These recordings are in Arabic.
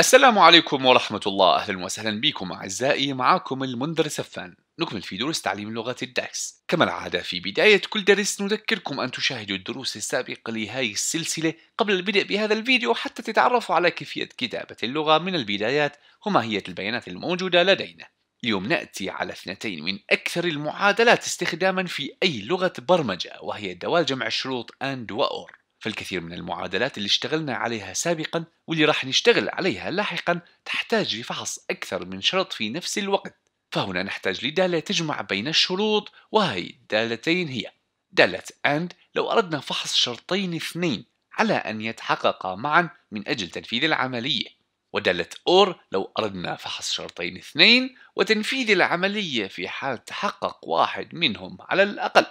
السلام عليكم ورحمة الله. أهلا وسهلا بكم أعزائي. معكم المنذر سفان. نكمل في دروس تعليم لغة الدرس. كما العادة في بداية كل درس نذكركم أن تشاهدوا الدروس السابقة لهذه السلسلة قبل البدء بهذا الفيديو حتى تتعرفوا على كيفية كتابة اللغة من البدايات وماهية البيانات الموجودة لدينا. اليوم نأتي على اثنتين من أكثر المعادلات استخداما في أي لغة برمجة وهي دوال جمع الشروط AND و OR. فالكثير من المعادلات اللي اشتغلنا عليها سابقا واللي راح نشتغل عليها لاحقا تحتاج لفحص أكثر من شرط في نفس الوقت. فهنا نحتاج لدالة تجمع بين الشروط وهي الدالتين هي دالة AND لو أردنا فحص شرطين اثنين على أن يتحققا معا من أجل تنفيذ العملية. ودالة OR لو أردنا فحص شرطين اثنين وتنفيذ العملية في حال تحقق واحد منهم على الأقل.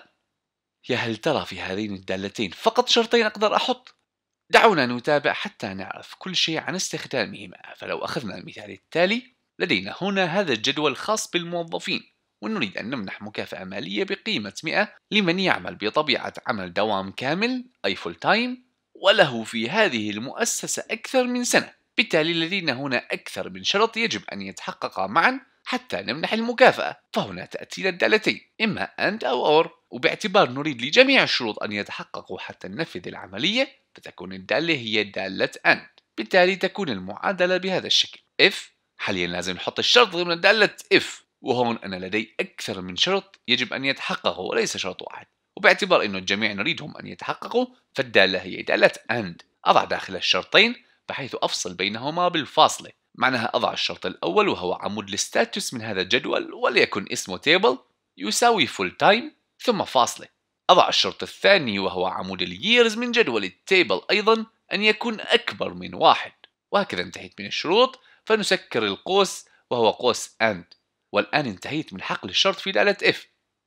يا هل ترى في هذين الدالتين فقط شرطين أقدر أحط؟ دعونا نتابع حتى نعرف كل شيء عن استخدامهما فلو أخذنا المثال التالي لدينا هنا هذا الجدول الخاص بالموظفين ونريد أن نمنح مكافأة مالية بقيمة 100 لمن يعمل بطبيعة عمل دوام كامل أي full time وله في هذه المؤسسة أكثر من سنة بالتالي لدينا هنا أكثر من شرط يجب أن يتحققا معا حتى نمنح المكافأة. فهنا تأتينا الدالتين إما AND أو OR وباعتبار نريد لجميع الشروط أن يتحققوا حتى ننفذ العملية فتكون الدالة هي دالة AND بالتالي تكون المعادلة بهذا الشكل. if حاليا لازم نحط الشرط ضمن دالة if وهون أنا لدي أكثر من شرط يجب أن يتحققوا وليس شرط واحد. وباعتبار أنه الجميع نريدهم أن يتحققوا فالدالة هي دالة AND أضع داخل الشرطين بحيث أفصل بينهما بالفاصلة. معناها أضع الشرط الأول وهو عمود ال status من هذا الجدول وليكن اسمه table يساوي full time ثم فاصلة. أضع الشرط الثاني وهو عمود ال years من جدول ال table أيضا أن يكون أكبر من واحد. وهكذا انتهيت من الشروط فنسكر القوس وهو قوس AND. والآن انتهيت من حقل الشرط في دالة if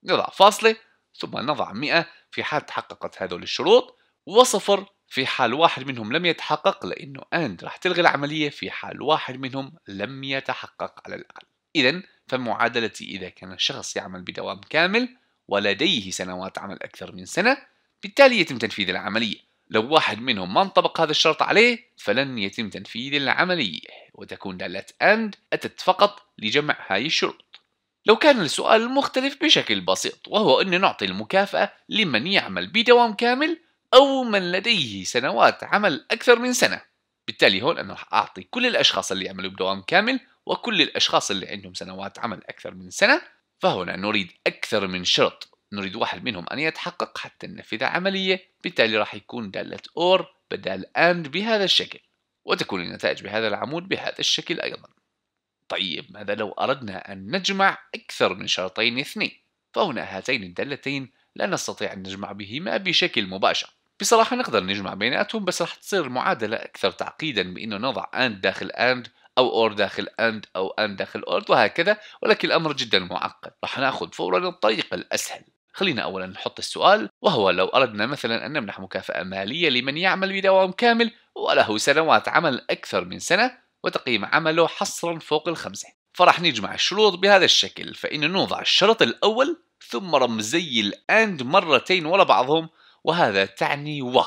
نضع فاصلة ثم نضع 100 في حال تحققت هذول الشروط وصفر في حال واحد منهم لم يتحقق لأنه AND راح تلغي العملية في حال واحد منهم لم يتحقق على الأقل. إذا فمعادلتي إذا كان الشخص يعمل بدوام كامل ولديه سنوات عمل أكثر من سنة بالتالي يتم تنفيذ العملية. لو واحد منهم ما انطبق هذا الشرط عليه فلن يتم تنفيذ العملية وتكون دالة AND أتت فقط لجمع هاي الشروط. لو كان السؤال مختلف بشكل بسيط وهو أن نعطي المكافأة لمن يعمل بدوام كامل أو من لديه سنوات عمل أكثر من سنة. بالتالي هون أنا راح أعطي كل الأشخاص اللي يعملوا بدوام كامل وكل الأشخاص اللي عندهم سنوات عمل أكثر من سنة. فهنا نريد أكثر من شرط نريد واحد منهم أن يتحقق حتى ننفذ عملية. بالتالي راح يكون دالة OR بدال AND بهذا الشكل وتكون النتائج بهذا العمود بهذا الشكل أيضا. طيب ماذا لو أردنا أن نجمع أكثر من شرطين اثنين؟ فهنا هاتين الدالتين لا نستطيع أن نجمع بهما بشكل مباشر. بصراحة نقدر نجمع بيناتهم بس رح تصير المعادلة أكثر تعقيدا بأنه نضع AND داخل AND أو OR داخل AND أو AND داخل OR وهكذا ولكن الأمر جدا معقد. رح نأخذ فورا الطريق الأسهل. خلينا أولا نحط السؤال وهو لو أردنا مثلا أن نمنح مكافأة مالية لمن يعمل بدوام كامل وله سنوات عمل أكثر من سنة وتقييم عمله حصرا فوق الخمسة. فرح نجمع الشروط بهذا الشكل فإن نوضع الشرط الأول ثم رمزي الأند مرتين ورا بعضهم وهذا تعني و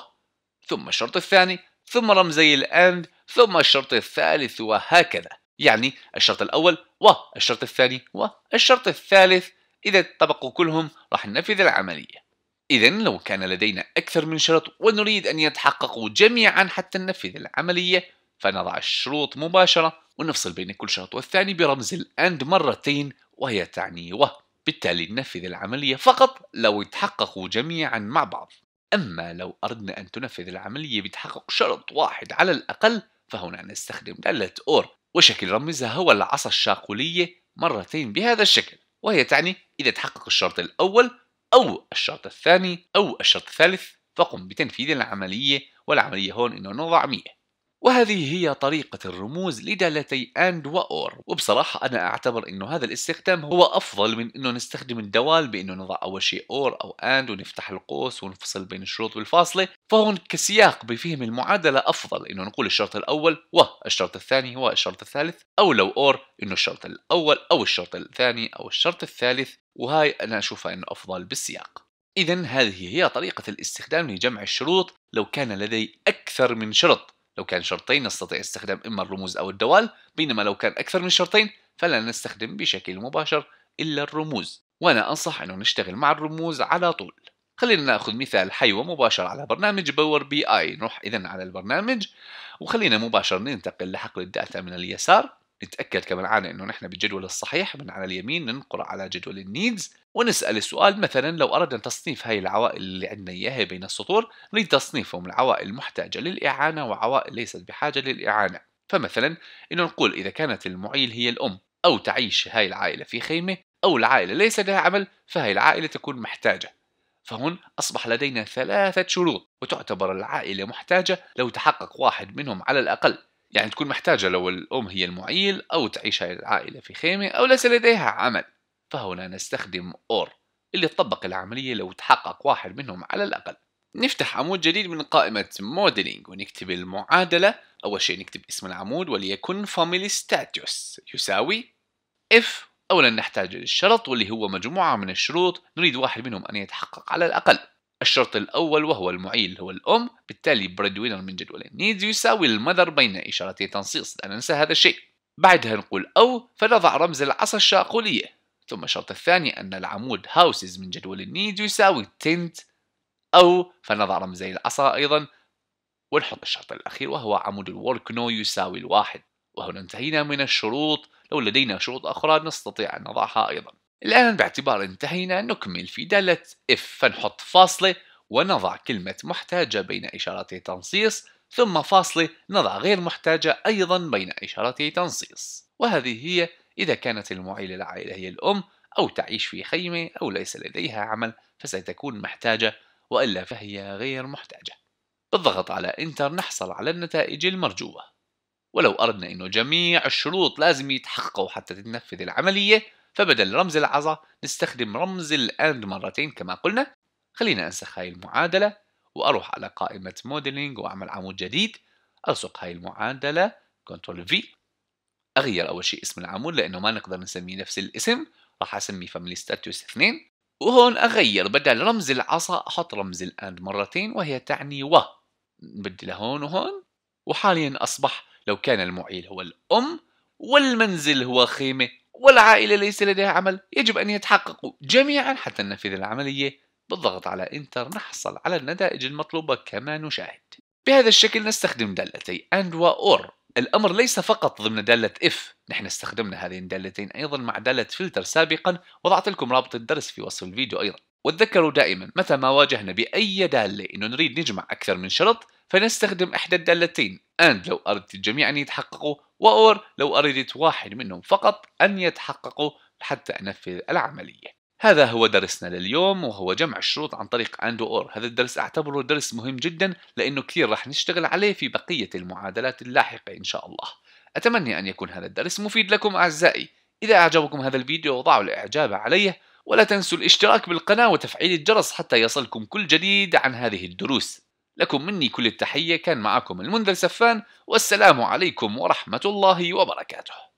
ثم الشرط الثاني ثم رمزي الأند ثم الشرط الثالث وهكذا. يعني الشرط الأول والشرط الثاني والشرط الثالث. إذا اتطبقوا كلهم راح ننفذ العملية. إذا لو كان لدينا أكثر من شرط ونريد أن يتحققوا جميعا حتى ننفذ العملية فنضع الشروط مباشرة ونفصل بين كل شرط والثاني برمز الأند مرتين وهي تعني و. بالتالي ننفذ العملية فقط لو يتحققوا جميعا مع بعض. أما لو أردنا أن تنفذ العملية بتحقق شرط واحد على الأقل فهنا نستخدم دالة OR وشكل رمزها هو العصا الشاقولية مرتين بهذا الشكل وهي تعني إذا تحقق الشرط الأول أو الشرط الثاني أو الشرط الثالث فقم بتنفيذ العملية والعملية هون إنه نضع 100 وهذه هي طريقة الرموز لدالتي AND و OR وبصراحة أنا أعتبر أنه هذا الاستخدام هو أفضل من أنه نستخدم الدوال بأنه نضع أول شيء OR أو AND ونفتح القوس ونفصل بين الشروط بالفاصلة. فهون كسياق بفهم المعادلة أفضل أنه نقول الشرط الأول والشرط الثاني والشرط الثالث. أو لو OR أنه الشرط الأول أو الشرط الثاني أو الشرط الثالث. وهاي أنا أشوفها أنه أفضل بالسياق. إذا هذه هي طريقة الاستخدام لجمع الشروط لو كان لدي أكثر من شرط. لو كان شرطين نستطيع استخدام إما الرموز أو الدوال بينما لو كان أكثر من شرطين فلا نستخدم بشكل مباشر إلا الرموز. وأنا أنصح أنه نشتغل مع الرموز على طول. خلينا نأخذ مثال حي ومباشر على برنامج Power BI نروح اذا على البرنامج وخلينا مباشر ننتقل لحقل ال data من اليسار. نتأكد كمان عنا إنه نحن بالجدول الصحيح من على اليمين ننقر على جدول ال needs ونسأل السؤال. مثلا لو أردنا تصنيف هاي العوائل اللي عندنا إياها بين السطور نريد تصنيفهم العوائل المحتاجه للإعانة وعوائل ليست بحاجة للإعانة. فمثلا إنه نقول إذا كانت المعيل هي الأم أو تعيش هاي العائلة في خيمة أو العائلة ليس لها عمل فهي العائلة تكون محتاجة. فهون أصبح لدينا ثلاثة شروط وتعتبر العائلة محتاجة لو تحقق واحد منهم على الأقل. يعني تكون محتاجة لو الأم هي المعيل أو تعيش هذه العائلة في خيمة أو ليس لديها عمل فهنا نستخدم OR اللي تطبق العملية لو تحقق واحد منهم على الأقل. نفتح عمود جديد من قائمة modeling ونكتب المعادلة. أول شيء نكتب اسم العمود وليكن family status. يساوي if أولا نحتاج للشرط واللي هو مجموعة من الشروط. نريد واحد منهم أن يتحقق على الأقل. الشرط الأول وهو المعيل هو الأم بالتالي owner من جدول ال needs يساوي ال mother بين إشارتي تنصيص. لا ننسى هذا الشيء. بعدها نقول أو فنضع رمز العصا الشاقولية. ثم الشرط الثاني أن العمود houses من جدول ال needs يساوي tent أو فنضع رمزي العصا أيضا. ونحط الشرط الأخير وهو عمود ال work. no يساوي الواحد. وهنا انتهينا من الشروط. لو لدينا شروط أخرى نستطيع أن نضعها أيضا. الآن باعتبار انتهينا نكمل في دالة if فنحط فاصلة ونضع كلمة محتاجة بين إشارتي تنصيص ثم فاصلة نضع غير محتاجة أيضا بين إشارتي تنصيص. وهذه هي إذا كانت المعيلة العائلة هي الأم أو تعيش في خيمة أو ليس لديها عمل فستكون محتاجة وإلا فهي غير محتاجة. بالضغط على Enter نحصل على النتائج المرجوة. ولو أردنا أنه جميع الشروط لازم يتحققوا حتى تتنفذ العملية فبدل رمز العظا نستخدم رمز ال AND مرتين كما قلنا. خلينا أنسخ هاي المعادلة وأروح على قائمة Modeling وأعمل عمود جديد. ألصق هاي المعادلة Control V. أغير أول شيء اسم العمود لأنه ما نقدر نسميه نفس الاسم راح أسميه Family Status 2 وهون أغير بدل رمز العظا أحط رمز ال AND مرتين وهي تعني و. نبدلها هون وهون. وحاليا أصبح لو كان المعيل هو الأم والمنزل هو خيمة. والعائلة ليس لديها عمل. يجب أن يتحققوا جميعا حتى ننفذ العملية بالضغط على Enter. نحصل على النتائج المطلوبة كما نشاهد. بهذا الشكل نستخدم دالتي AND و OR الأمر ليس فقط ضمن دالة if نحن استخدمنا هذه الدالتين أيضا مع دالة فلتر سابقا. وضعت لكم رابط الدرس في وصف الفيديو أيضا. وتذكروا دائما متى ما واجهنا بأي دالة إنه نريد نجمع أكثر من شرط فنستخدم إحدى الدالتين. AND لو أردت الجميع أن يتحققوا وأور لو أردت واحد منهم فقط أن يتحققوا حتى أنفذ العملية. هذا هو درسنا لليوم وهو جمع الشروط عن طريق و OR هذا الدرس أعتبره درس مهم جدا لأنه كثير راح نشتغل عليه في بقية المعادلات اللاحقة إن شاء الله. أتمنى أن يكون هذا الدرس مفيد لكم أعزائي. إذا أعجبكم هذا الفيديو ضعوا الإعجاب عليه ولا تنسوا الاشتراك بالقناة وتفعيل الجرس حتى يصلكم كل جديد عن هذه الدروس. لكم مني كل التحية كان معكم المنذر سفان والسلام عليكم ورحمة الله وبركاته.